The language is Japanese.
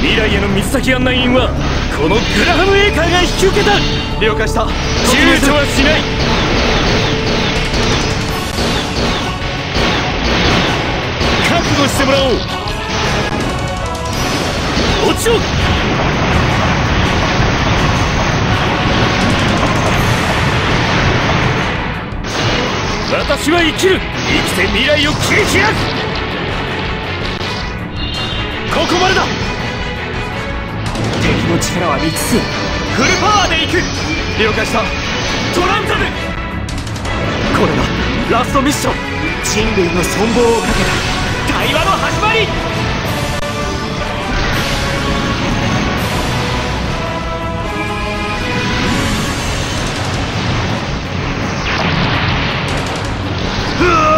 未来への水先案内人はこのグラハム・エーカーが引き受けた。了解した。躊躇はしない。覚悟してもらおう。落ちろ。私は生きる。生きて未来を切り開く。ここまでだ。力は未知数フルパワーでいく。了解した。トランザム。これがラストミッション。人類の存亡をかけた。対話の始まり。うわ